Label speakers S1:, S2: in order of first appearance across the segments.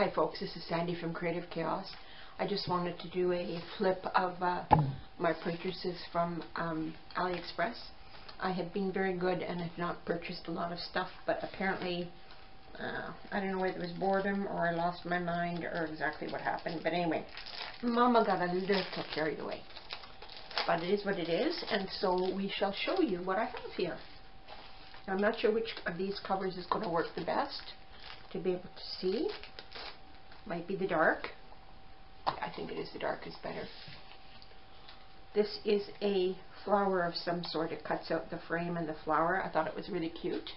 S1: Hi folks, this is Sandy from Creative Chaos. I just wanted to do a flip of uh, my purchases from um, AliExpress. I had been very good and had not purchased a lot of stuff, but apparently, uh, I don't know whether it was boredom or I lost my mind or exactly what happened, but anyway, Mama got a little carried away. But it is what it is, and so we shall show you what I have here. I'm not sure which of these covers is going to work the best to be able to see. Might be the dark. I think it is the dark is better. This is a flower of some sort. It cuts out the frame and the flower. I thought it was really cute.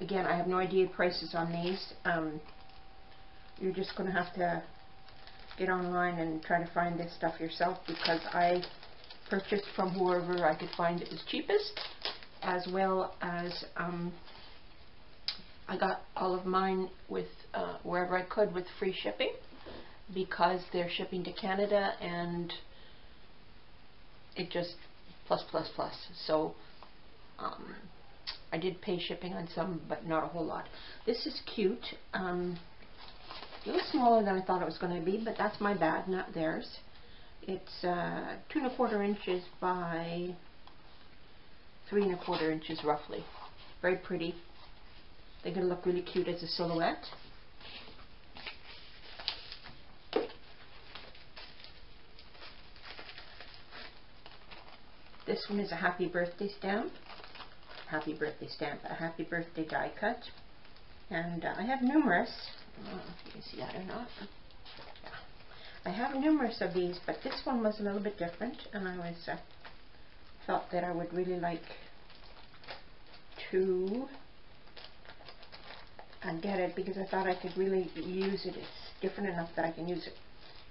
S1: Again, I have no idea prices on these. Um, you're just going to have to get online and try to find this stuff yourself because I purchased from whoever I could find it was cheapest as well as um, I got all of mine with uh, wherever I could with free shipping because they're shipping to Canada and it just plus plus plus so um, I did pay shipping on some but not a whole lot this is cute um, a little smaller than I thought it was going to be but that's my bad not theirs it's uh, two and a quarter inches by three and a quarter inches roughly. Very pretty. They're going to look really cute as a silhouette. This one is a happy birthday stamp. Happy birthday stamp, a happy birthday die cut. And uh, I have numerous. I don't know if you can see that or not. I have numerous of these, but this one was a little bit different, and I was uh, thought that I would really like to uh, get it because I thought I could really use it. It's different enough that I can use it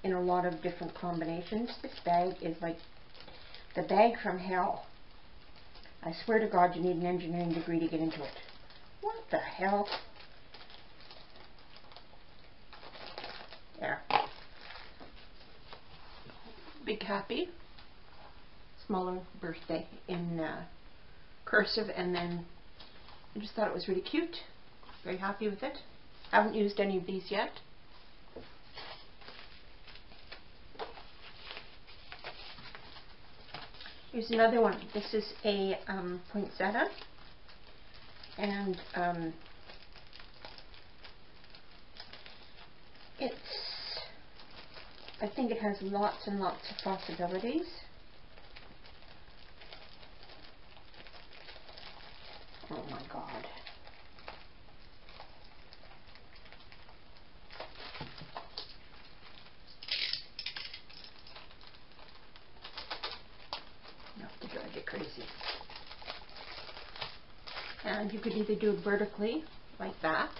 S1: in a lot of different combinations. This bag is like the bag from hell. I swear to God you need an engineering degree to get into it. What the hell? There. Big happy smaller birthday in uh, cursive and then I just thought it was really cute. Very happy with it. Haven't used any of these yet. Here's another one. This is a um, poinsettia and um, it's I think it has lots and lots of possibilities. Oh my god. Enough to drive you crazy. And you could either do it vertically, like that,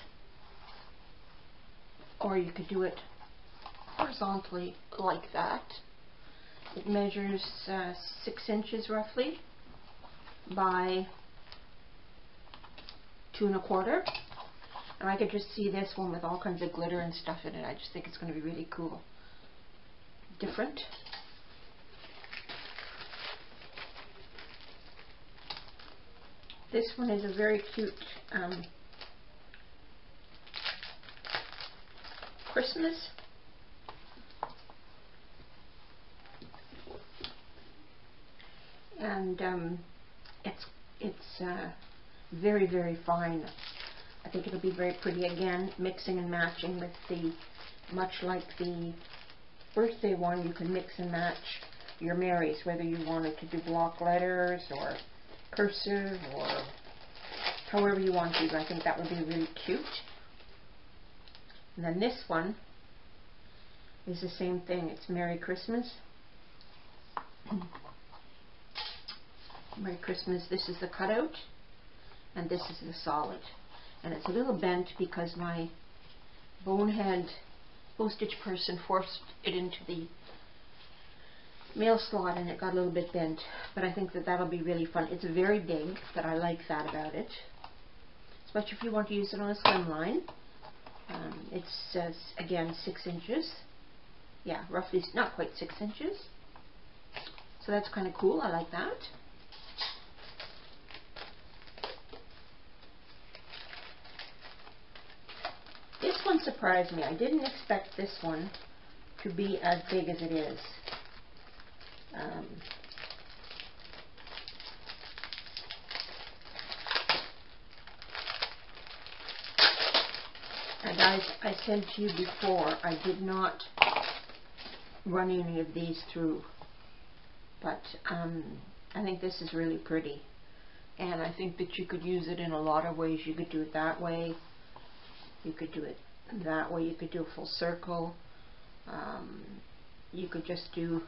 S1: or you could do it horizontally, like that. It measures uh, six inches roughly by two and a quarter. And I could just see this one with all kinds of glitter and stuff in it. I just think it's going to be really cool. Different. This one is a very cute um, Christmas. And um, it's it's uh, very, very fine. I think it'll be very pretty again, mixing and matching with the, much like the birthday one, you can mix and match your Marys, whether you wanted to do block letters or cursive or however you want to. I think that would be really cute. And then this one is the same thing. It's Merry Christmas. Merry Christmas. This is the cutout and this is the solid. And it's a little bent because my bonehead postage person forced it into the mail slot and it got a little bit bent. But I think that that'll be really fun. It's very big, but I like that about it. Especially if you want to use it on a slim line. Um, it's, uh, again, 6 inches. Yeah, roughly, not quite 6 inches. So that's kind of cool. I like that. This one surprised me. I didn't expect this one to be as big as it is. Um, and as I said to you before, I did not run any of these through. But um, I think this is really pretty. And I think that you could use it in a lot of ways. You could do it that way. You could do it that way. You could do a full circle. Um, you could just do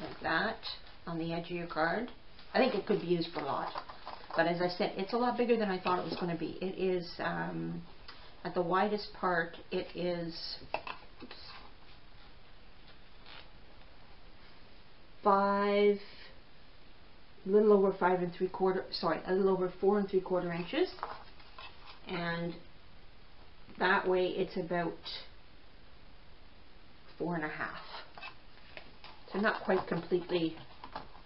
S1: like that on the edge of your card. I think it could be used for a lot. But as I said, it's a lot bigger than I thought it was going to be. It is, um, at the widest part, it is oops, five, a little over five and three quarter, sorry, a little over four and three quarter inches. And that way it's about four and a half. So not quite completely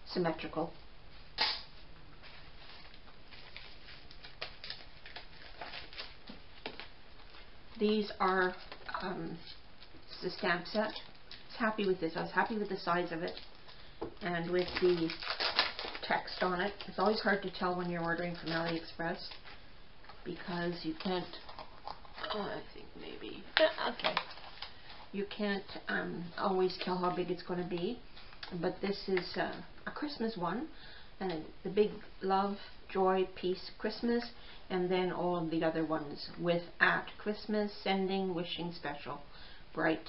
S1: symmetrical. These are um, the stamp set. I was happy with this. I was happy with the size of it and with the text on it. It's always hard to tell when you're ordering from AliExpress because you can't, oh, I think maybe, okay, you can't um, always tell how big it's going to be. But this is uh, a Christmas one, and the big love, joy, peace, Christmas, and then all the other ones with at Christmas, sending, wishing special, bright,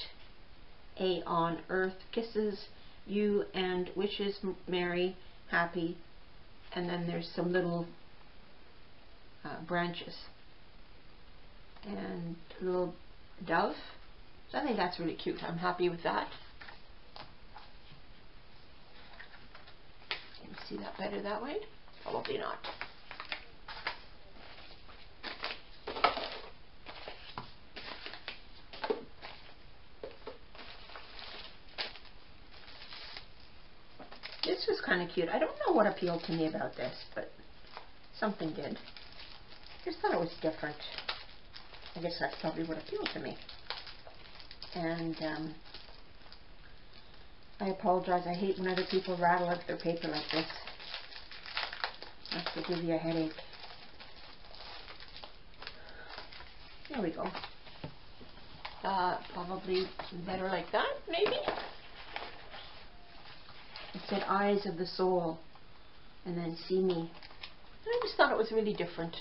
S1: A on earth, kisses, you and wishes, merry, happy, and then there's some little uh, branches and little dove. I think that's really cute. I'm happy with that. Can you see that better that way? Probably not. This was kind of cute. I don't know what appealed to me about this, but something did. I Just thought it was different. I guess that's probably what appealed to me. And um, I apologize. I hate when other people rattle up their paper like this. That's to give you a headache. There we go. Uh, probably better like that, maybe? It said eyes of the soul and then see me. I just thought it was really different.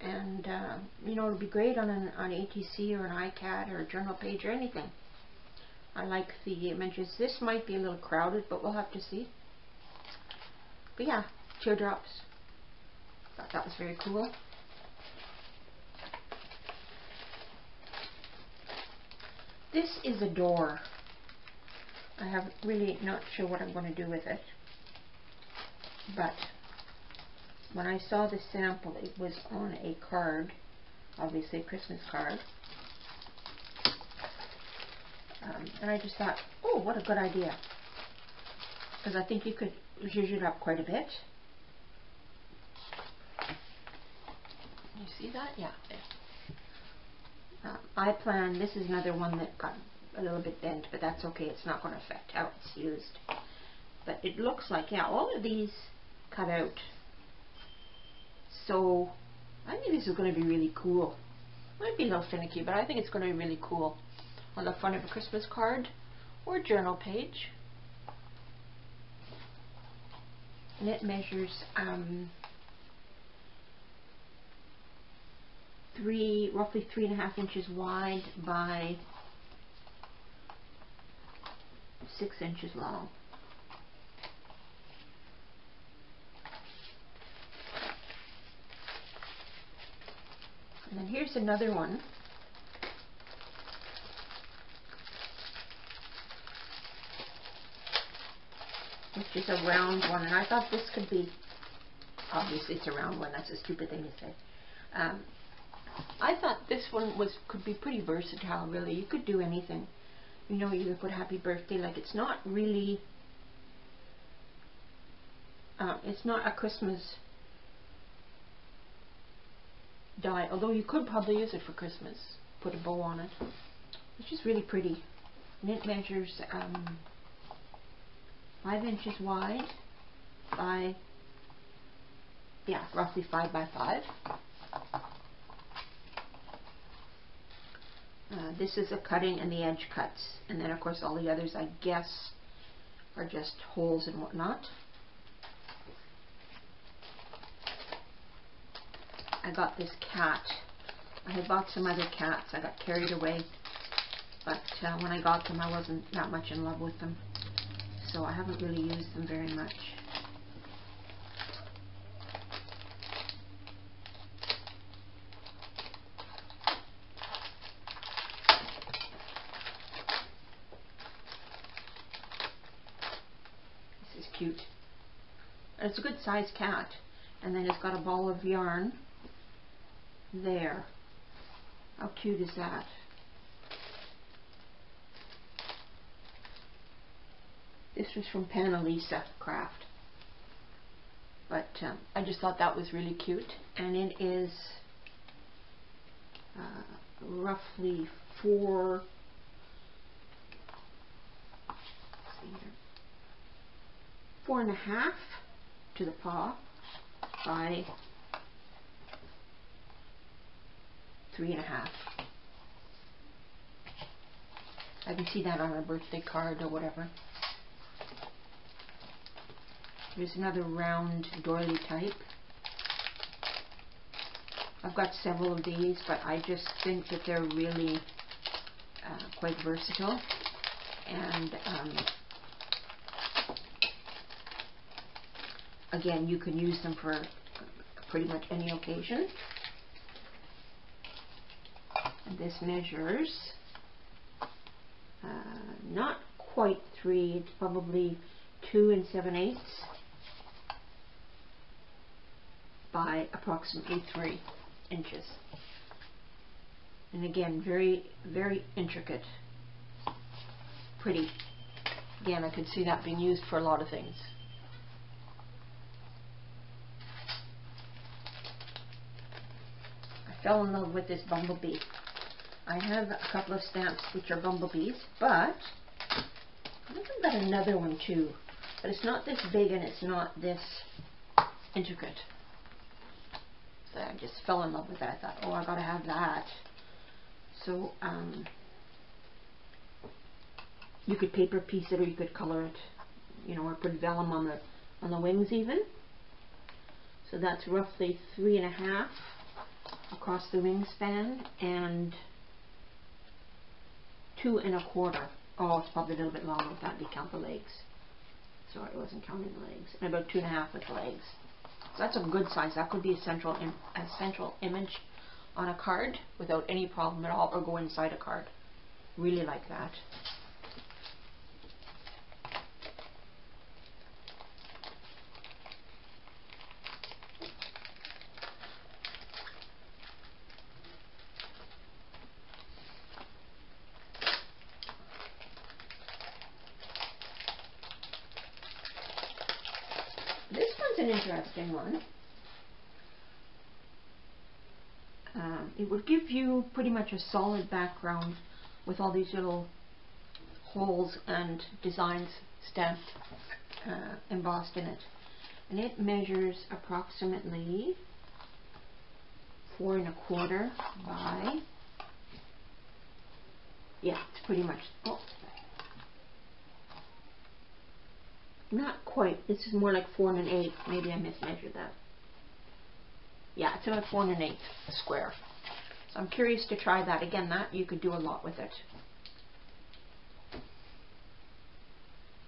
S1: And, uh, you know, it would be great on an on ATC or an ICAD or a journal page or anything. I like the images. This might be a little crowded, but we'll have to see. But yeah, teardrops. Thought that was very cool. This is a door. I have really not sure what I'm going to do with it. But when I saw the sample, it was on a card, obviously a Christmas card. Um, and I just thought, oh, what a good idea. Because I think you could zhuzh it up quite a bit. You see that? Yeah. Uh, I plan, this is another one that got a little bit bent, but that's okay. It's not going to affect how it's used. But it looks like, yeah, all of these cut out. So I think this is going to be really cool. Might be a little finicky, but I think it's going to be really cool on the front of a Christmas card or journal page. And it measures um, three, roughly three and a half inches wide by six inches long. And then here's another one. Which is a round one, and I thought this could be, obviously it's a round one, that's a stupid thing to say. Um, I thought this one was could be pretty versatile, really. You could do anything you know, you could put happy birthday, like it's not really, uh, it's not a Christmas die, although you could probably use it for Christmas. Put a bow on it. It's just really pretty. And it measures um, 5 inches wide by, yeah, roughly 5 by 5. Uh, this is a cutting and the edge cuts. And then, of course, all the others, I guess, are just holes and whatnot. I got this cat. I had bought some other cats. I got carried away. But uh, when I got them, I wasn't that much in love with them. So I haven't really used them very much. This is cute. It's a good sized cat. And then it's got a ball of yarn there. How cute is that? This was from Panalisa Craft. But um, I just thought that was really cute. And it is uh, roughly four, four and a half to the paw by three and a half. I can see that on a birthday card or whatever. Here's another round doily type. I've got several of these, but I just think that they're really uh, quite versatile. And um, again, you can use them for pretty much any occasion. This measures uh, not quite three, it's probably two and seven eighths by approximately three inches. And again, very, very intricate. Pretty. Again, I could see that being used for a lot of things. I fell in love with this bumblebee. I have a couple of stamps which are bumblebees, but I think I've got another one too. But it's not this big and it's not this intricate. So I just fell in love with that. I thought, oh, I gotta have that. So, um, you could paper piece it or you could color it, you know, or put vellum on the on the wings even. So that's roughly three and a half across the wingspan and two and a quarter. Oh, it's probably a little bit longer if that we count the legs. Sorry, I wasn't counting the legs. And about two and a half with the legs. So that's a good size. That could be a central a central image on a card without any problem at all, or go inside a card. Really like that. an interesting one. Um, it would give you pretty much a solid background with all these little holes and designs stamped, uh, embossed in it. And it measures approximately four and a quarter by, yeah, it's pretty much, oh, Not quite. This is more like four and an eighth. Maybe I mismeasured that. Yeah, it's about four and an eighth square. So I'm curious to try that. Again, that you could do a lot with it.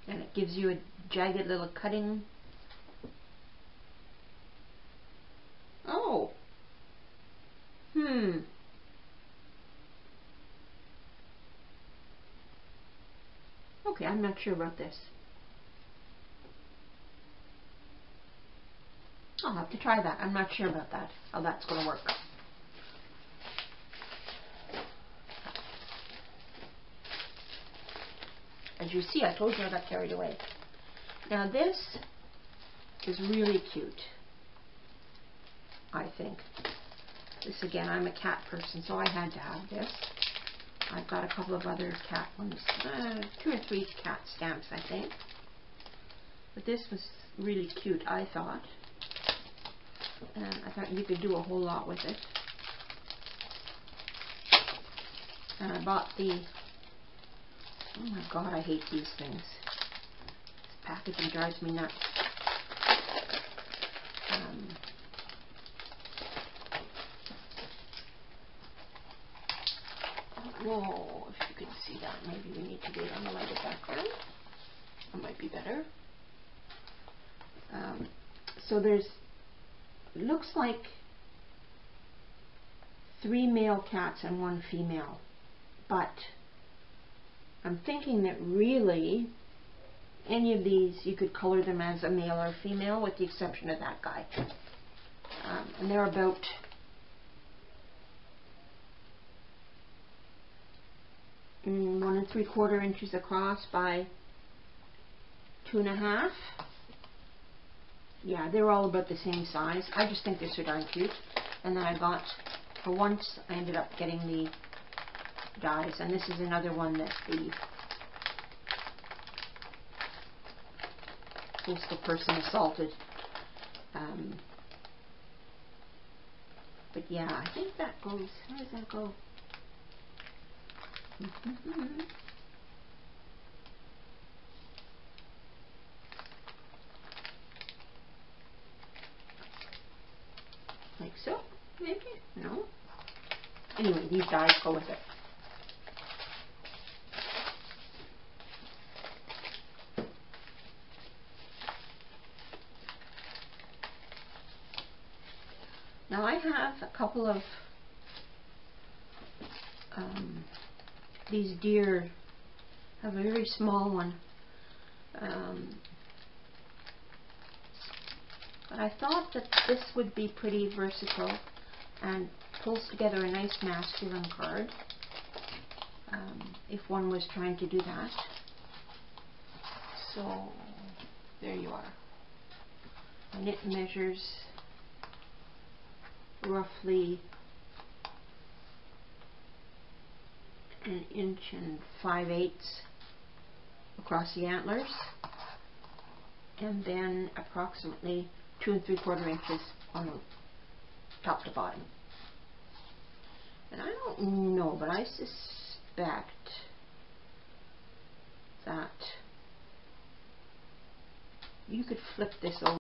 S1: And it gives you a jagged little cutting. Oh. Hmm. Okay, I'm not sure about this. I'll have to try that. I'm not sure about that, how that's going to work. As you see, I told you I got carried away. Now this is really cute, I think. This again, I'm a cat person, so I had to have this. I've got a couple of other cat ones, uh, two or three cat stamps, I think. But this was really cute, I thought. And I thought you could do a whole lot with it. And I bought the, oh my god, I hate these things. This packaging drives me nuts. Um, Whoa, if you can see that, maybe we need to do it on the lighter background. That might be better. Um, so there's, looks like three male cats and one female, but I'm thinking that really any of these you could color them as a male or female with the exception of that guy. Um, and they're about mm, one and three quarter inches across by two and a half. Yeah, they're all about the same size. I just think they're so darn cute. And then I got, for once, I ended up getting the dies. And this is another one that the postal person assaulted. Um, but yeah, I think that goes, how does that go? like so, maybe? No? Anyway, these dies go with it. Now I have a couple of um, these deer. I have a very small one. Um, but I thought that this would be pretty versatile and pulls together a nice masculine card um, if one was trying to do that. So there you are. And it measures roughly an inch and five eighths across the antlers and then approximately two and three quarter inches on the top to bottom. And I don't know, but I suspect that you could flip this over